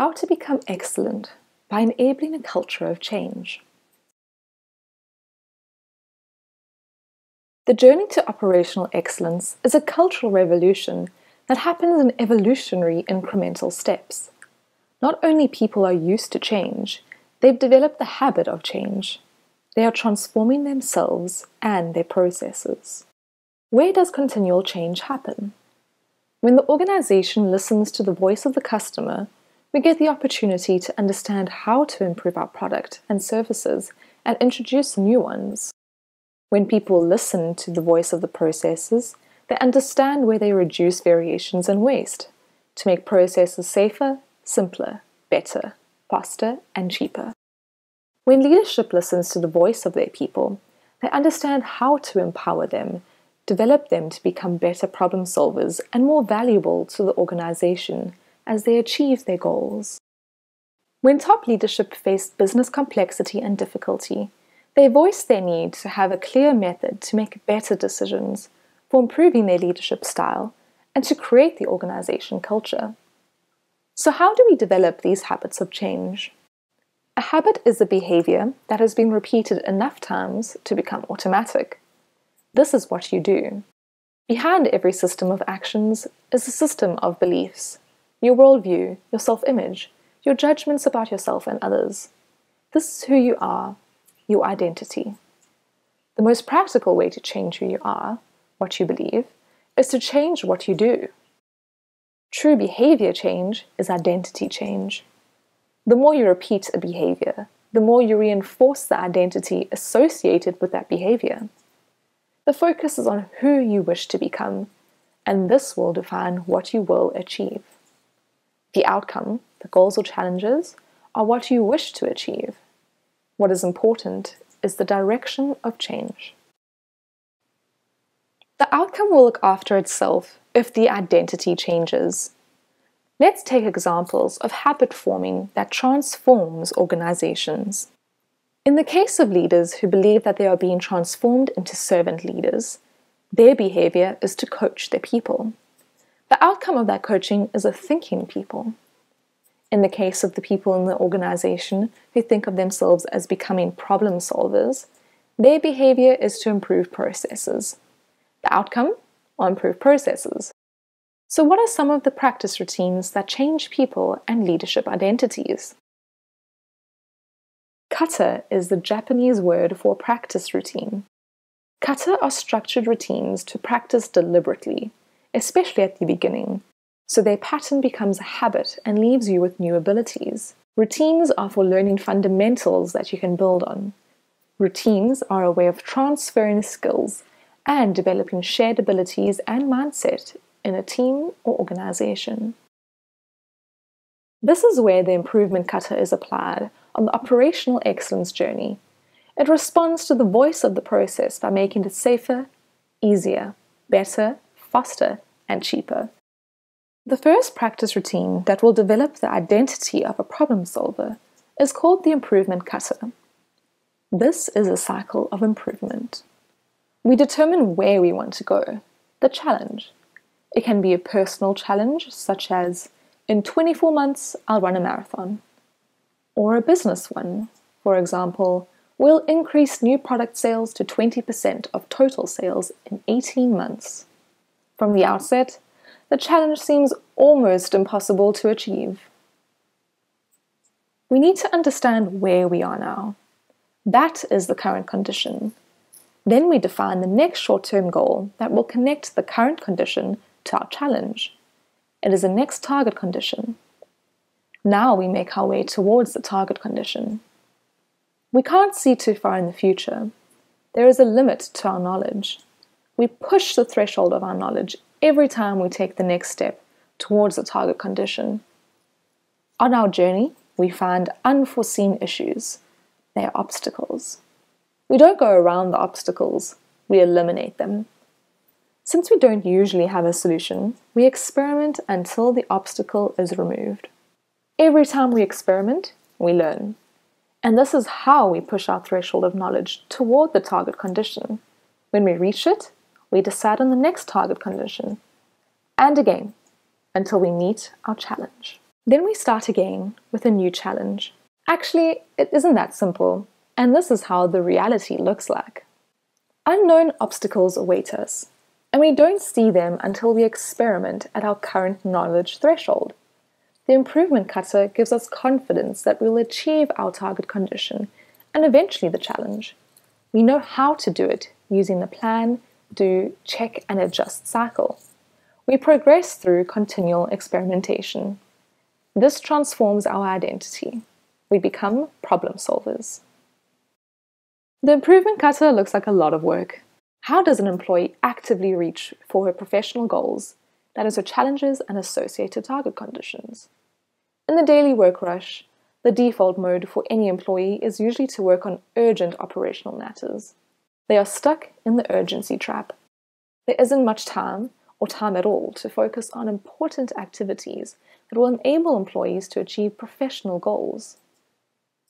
How to become excellent by enabling a culture of change. The journey to operational excellence is a cultural revolution that happens in evolutionary incremental steps. Not only people are used to change, they've developed the habit of change. They are transforming themselves and their processes. Where does continual change happen? When the organization listens to the voice of the customer we get the opportunity to understand how to improve our product and services and introduce new ones. When people listen to the voice of the processes, they understand where they reduce variations and waste to make processes safer, simpler, better, faster, and cheaper. When leadership listens to the voice of their people, they understand how to empower them, develop them to become better problem solvers and more valuable to the organization as they achieve their goals. When top leadership faced business complexity and difficulty, they voiced their need to have a clear method to make better decisions for improving their leadership style and to create the organization culture. So, how do we develop these habits of change? A habit is a behavior that has been repeated enough times to become automatic. This is what you do. Behind every system of actions is a system of beliefs your worldview, your self image, your judgments about yourself and others. This is who you are, your identity. The most practical way to change who you are, what you believe, is to change what you do. True behavior change is identity change. The more you repeat a behavior, the more you reinforce the identity associated with that behavior. The focus is on who you wish to become, and this will define what you will achieve. The outcome, the goals or challenges, are what you wish to achieve. What is important is the direction of change. The outcome will look after itself if the identity changes. Let's take examples of habit forming that transforms organizations. In the case of leaders who believe that they are being transformed into servant leaders, their behavior is to coach their people. The outcome of that coaching is a thinking people. In the case of the people in the organization who think of themselves as becoming problem solvers, their behavior is to improve processes. The outcome? Will improve processes. So, what are some of the practice routines that change people and leadership identities? Kata is the Japanese word for practice routine. Kata are structured routines to practice deliberately, especially at the beginning, so their pattern becomes a habit and leaves you with new abilities. Routines are for learning fundamentals that you can build on. Routines are a way of transferring skills and developing shared abilities and mindset in a team or organization. This is where the improvement kata is applied on the operational excellence journey. It responds to the voice of the process by making it safer, easier, better, faster, and cheaper. The first practice routine that will develop the identity of a problem solver is called the improvement kata. This is a cycle of improvement. We determine where we want to go, the challenge. It can be a personal challenge, such as, in 24 months, I'll run a marathon. Or a business one, for example, we'll increase new product sales to 20% of total sales in 18 months. From the outset, the challenge seems almost impossible to achieve. We need to understand where we are now. That is the current condition. Then we define the next short term goal that will connect the current condition to our challenge. It is the next target condition. Now we make our way towards the target condition. We can't see too far in the future. There is a limit to our knowledge we push the threshold of our knowledge every time we take the next step towards the target condition. On our journey, we find unforeseen issues. They are obstacles. We don't go around the obstacles, we eliminate them. Since we don't usually have a solution, we experiment until the obstacle is removed. Every time we experiment, we learn. And this is how we push our threshold of knowledge toward the target condition. When we reach it, we decide on the next target condition, and again until we meet our challenge. Then we start again with a new challenge. Actually, it isn't that simple, and this is how the reality looks like. Unknown obstacles await us, and we don't see them until we experiment at our current knowledge threshold. The improvement kata gives us confidence that we'll achieve our target condition and eventually the challenge. We know how to do it using the plan, do, check, and adjust cycle. We progress through continual experimentation. This transforms our identity. We become problem solvers. The improvement kata looks like a lot of work. How does an employee actively reach for her professional goals, that is, her challenges and associated target conditions? In the daily work rush, the default mode for any employee is usually to work on urgent operational matters. They are stuck in the urgency trap. There isn't much time, or time at all, to focus on important activities that will enable employees to achieve professional goals.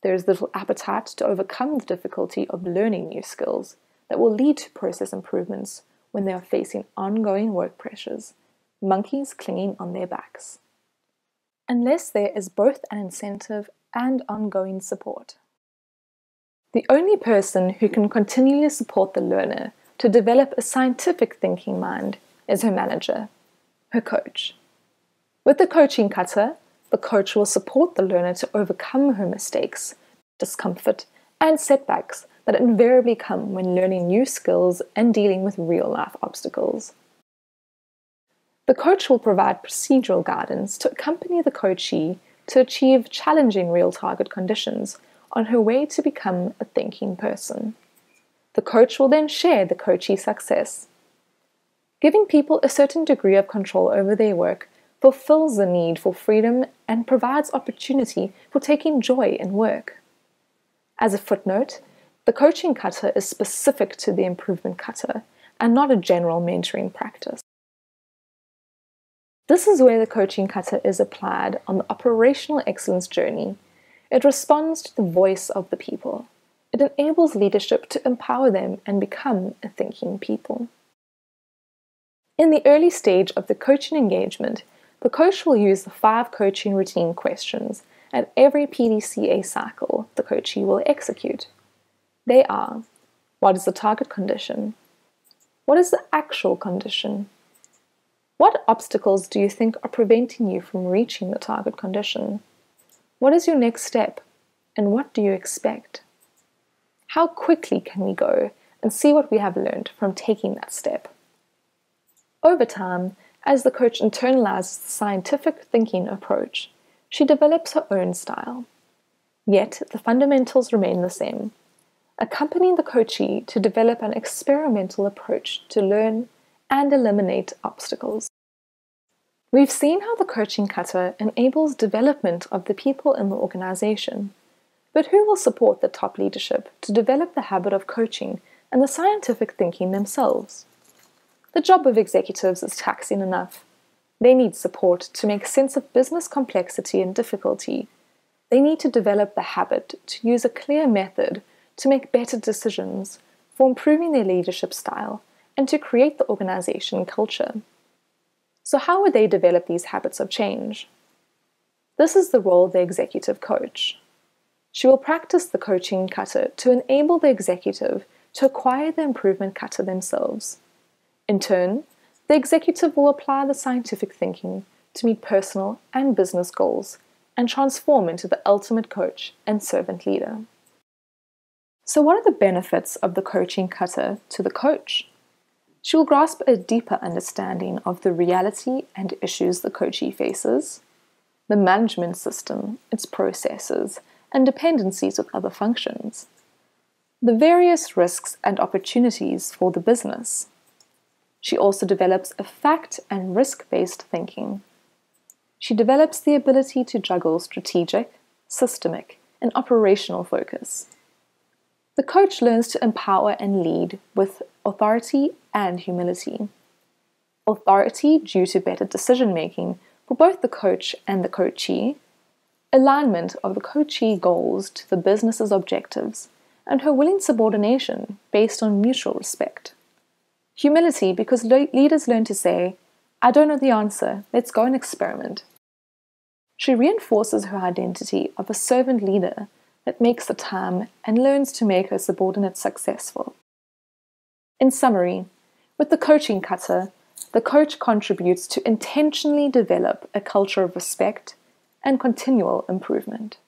There is little appetite to overcome the difficulty of learning new skills that will lead to process improvements when they are facing ongoing work pressures, monkeys clinging on their backs unless there is both an incentive and ongoing support. The only person who can continually support the learner to develop a scientific thinking mind is her manager, her coach. With the coaching kata, the coach will support the learner to overcome her mistakes, discomfort, and setbacks that invariably come when learning new skills and dealing with real life obstacles. The coach will provide procedural guidance to accompany the coachee to achieve challenging real target conditions on her way to become a thinking person. The coach will then share the coachee's success. Giving people a certain degree of control over their work fulfills the need for freedom and provides opportunity for taking joy in work. As a footnote, the coaching kata is specific to the improvement kata and not a general mentoring practice. This is where the coaching kata is applied on the operational excellence journey. It responds to the voice of the people. It enables leadership to empower them and become a thinking people. In the early stage of the coaching engagement, the coach will use the five coaching routine questions at every PDCA cycle the coachee will execute. They are What is the target condition? What is the actual condition? What obstacles do you think are preventing you from reaching the target condition? What is your next step? And what do you expect? How quickly can we go and see what we have learned from taking that step? Over time, as the coach internalizes the scientific thinking approach, she develops her own style. Yet the fundamentals remain the same, accompanying the coachee to develop an experimental approach to learn and eliminate obstacles. We've seen how the coaching kata enables development of the people in the organization. But who will support the top leadership to develop the habit of coaching and the scientific thinking themselves? The job of executives is taxing enough. They need support to make sense of business complexity and difficulty. They need to develop the habit to use a clear method to make better decisions, for improving their leadership style, and to create the organization culture. So, how would they develop these habits of change? This is the role of the executive coach. She will practice the coaching kata to enable the executive to acquire the improvement kata themselves. In turn, the executive will apply the scientific thinking to meet personal and business goals and transform into the ultimate coach and servant leader. So, what are the benefits of the coaching kata to the coach? She will grasp a deeper understanding of the reality and issues the coachee faces, the management system, its processes, and dependencies with other functions, the various risks and opportunities for the business. She also develops a fact and risk based thinking. She develops the ability to juggle strategic, systemic, and operational focus. The coach learns to empower and lead with authority and humility. Authority due to better decision making for both the coach and the coachee, alignment of the coachee goals to the business's objectives, and her willing subordination based on mutual respect. Humility because le- leaders learn to say, I don't know the answer, let's go and experiment. She reinforces her identity of a servant leader that makes the time and learns to make her subordinates successful. In summary, with the coaching kata, the coach contributes to intentionally develop a culture of respect and continual improvement.